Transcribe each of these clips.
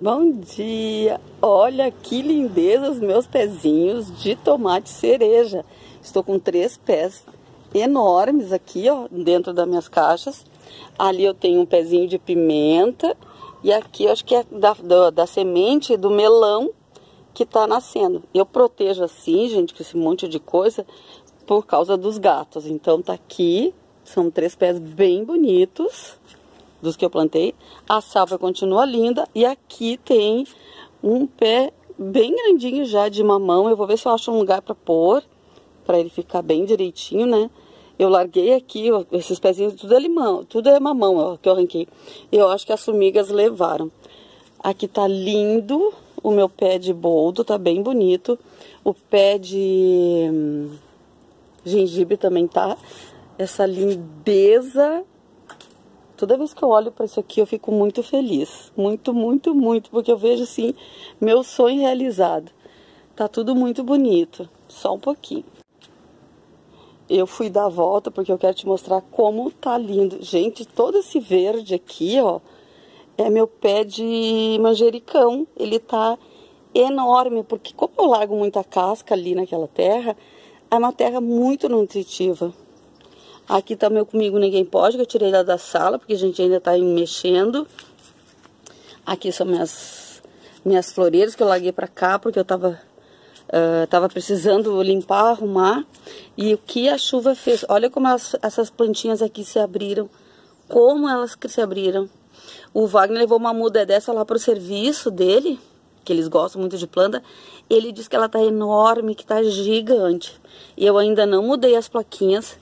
Bom dia! Olha que lindeza os meus pezinhos de tomate cereja. Estou com três pés enormes aqui, ó, dentro das minhas caixas. Ali eu tenho um pezinho de pimenta e aqui eu acho que é da, da, da semente do melão que está nascendo. Eu protejo assim, gente, com esse monte de coisa por causa dos gatos. Então tá aqui, são três pés bem bonitos dos que eu plantei. A salva continua linda e aqui tem um pé bem grandinho já de mamão. Eu vou ver se eu acho um lugar para pôr, para ele ficar bem direitinho, né? Eu larguei aqui, esses pezinhos, tudo é limão, tudo é mamão ó, que eu arranquei. Eu acho que as formigas levaram. Aqui tá lindo o meu pé de boldo, tá bem bonito. O pé de hum, gengibre também tá. Essa lindeza Toda vez que eu olho para isso aqui, eu fico muito feliz. Muito, muito, muito, porque eu vejo assim meu sonho realizado. Tá tudo muito bonito. Só um pouquinho. Eu fui dar a volta porque eu quero te mostrar como tá lindo. Gente, todo esse verde aqui, ó, é meu pé de manjericão. Ele tá enorme, porque como eu largo muita casca ali naquela terra, é uma terra muito nutritiva. Aqui tá meu Comigo Ninguém Pode, que eu tirei lá da sala, porque a gente ainda tá mexendo. Aqui são minhas, minhas floreiras que eu larguei pra cá, porque eu tava, uh, tava precisando limpar, arrumar. E o que a chuva fez? Olha como essas plantinhas aqui se abriram. Como elas se abriram. O Wagner levou uma muda dessa lá pro serviço dele, que eles gostam muito de planta. Ele disse que ela tá enorme, que tá gigante. E eu ainda não mudei as plaquinhas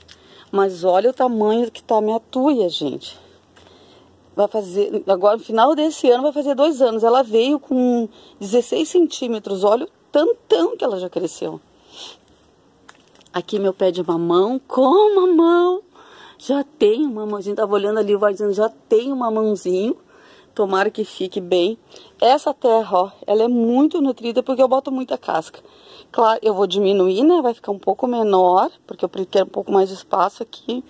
mas olha o tamanho que tá a minha tuia, gente. Vai fazer, agora no final desse ano vai fazer dois anos. Ela veio com 16 centímetros. Olha o tantão que ela já cresceu. Aqui meu pé de mamão, com mamão. Já tem uma mamãozinho, tava olhando ali o vardinho, já tem um mamãozinho. Tomara que fique bem. Essa terra, ó, ela é muito nutrida porque eu boto muita casca. Claro, eu vou diminuir, né? Vai ficar um pouco menor, porque eu quero um pouco mais de espaço aqui.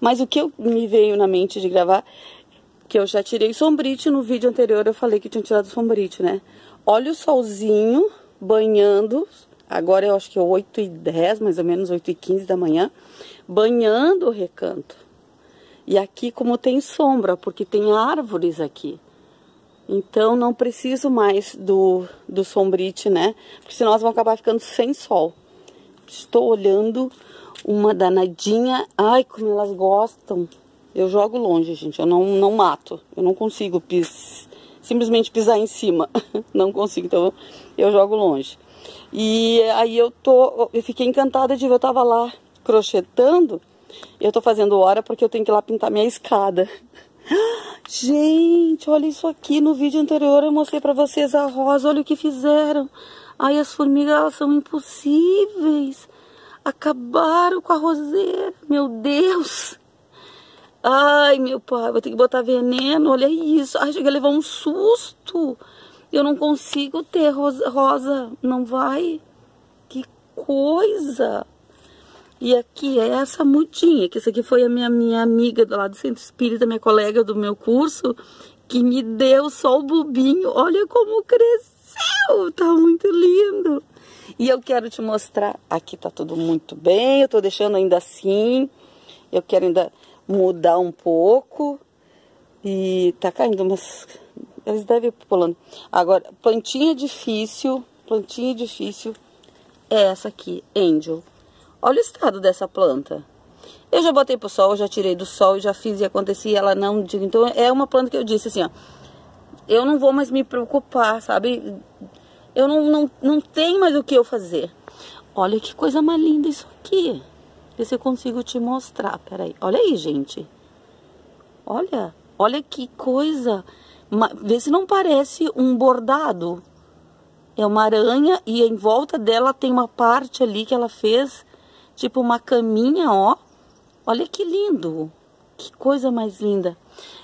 Mas o que eu, me veio na mente de gravar, que eu já tirei sombrite no vídeo anterior, eu falei que tinha tirado sombrite, né? Olha o solzinho banhando, agora eu acho que é 8 e 10, mais ou menos 8 e 15 da manhã, banhando o recanto. E aqui como tem sombra, porque tem árvores aqui. Então não preciso mais do, do sombrite, né? Porque senão elas vão acabar ficando sem sol. Estou olhando uma danadinha. Ai, como elas gostam. Eu jogo longe, gente. Eu não, não mato. Eu não consigo pis, simplesmente pisar em cima. não consigo, então eu jogo longe. E aí eu tô, eu fiquei encantada de ver, eu tava lá crochetando. Eu tô fazendo hora porque eu tenho que ir lá pintar minha escada. Gente, olha isso aqui. No vídeo anterior eu mostrei pra vocês a rosa. Olha o que fizeram. Ai, as formigas elas são impossíveis. Acabaram com a roseira. Meu Deus. Ai, meu pai, vou ter que botar veneno. Olha isso. Ai, chega a levar um susto. Eu não consigo ter rosa. rosa. Não vai. Que coisa. E aqui é essa mudinha, que isso aqui foi a minha, minha amiga lado do Centro Espírita, minha colega do meu curso, que me deu só o bubinho. Olha como cresceu, tá muito lindo. E eu quero te mostrar, aqui tá tudo muito bem, eu tô deixando ainda assim. Eu quero ainda mudar um pouco. E tá caindo umas... Eles devem pulando. Agora, plantinha difícil, plantinha difícil é essa aqui, Angel. Olha o estado dessa planta. Eu já botei pro sol, já tirei do sol, já fiz e acontecia, ela não... Então é uma planta que eu disse assim, ó. Eu não vou mais me preocupar, sabe? Eu não, não, não tenho mais o que eu fazer. Olha que coisa mais linda isso aqui. Ver se eu consigo te mostrar. Peraí. Olha aí, gente. Olha. Olha que coisa. Vê se não parece um bordado. É uma aranha e em volta dela tem uma parte ali que ela fez Tipo uma caminha, ó. Olha que lindo. Que coisa mais linda.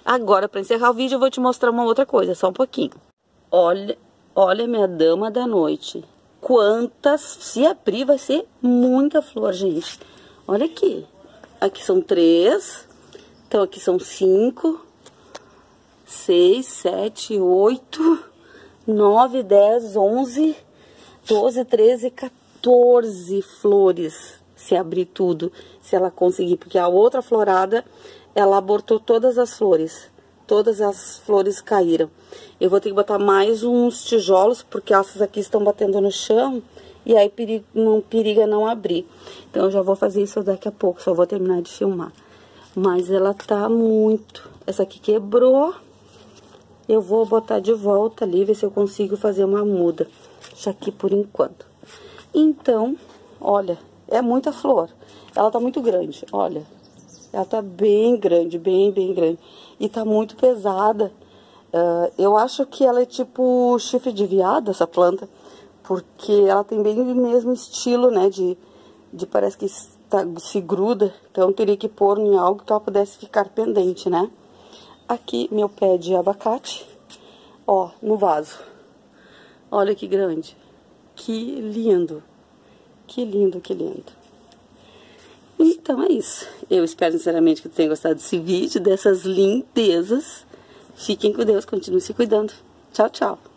Agora, para encerrar o vídeo, eu vou te mostrar uma outra coisa, só um pouquinho. Olha, olha minha dama da noite. Quantas, se abrir, vai ser muita flor, gente. Olha aqui. Aqui são três. Então, aqui são cinco, seis, sete, oito, 9, 10, 11, 12, 13, 14 flores. Se abrir tudo, se ela conseguir. Porque a outra florada, ela abortou todas as flores. Todas as flores caíram. Eu vou ter que botar mais uns tijolos, porque essas aqui estão batendo no chão. E aí periga, não periga não abrir. Então, eu já vou fazer isso daqui a pouco. Só vou terminar de filmar. Mas ela tá muito... Essa aqui quebrou. Eu vou botar de volta ali, ver se eu consigo fazer uma muda. Deixa aqui por enquanto. Então, olha, é muita flor. Ela tá muito grande, olha. Ela tá bem grande, bem, bem grande. E tá muito pesada. Uh, eu acho que ela é tipo chifre de viado, essa planta. Porque ela tem bem o mesmo estilo, né? De, de parece que tá, se gruda. Então, teria que pôr em algo que ela pudesse ficar pendente, né? Aqui, meu pé de abacate, ó, no vaso. Olha que grande. Que lindo. Que lindo, que lindo. Então é isso. Eu espero sinceramente que tenham gostado desse vídeo, dessas lindezas. Fiquem com Deus, continuem se cuidando. Tchau, tchau.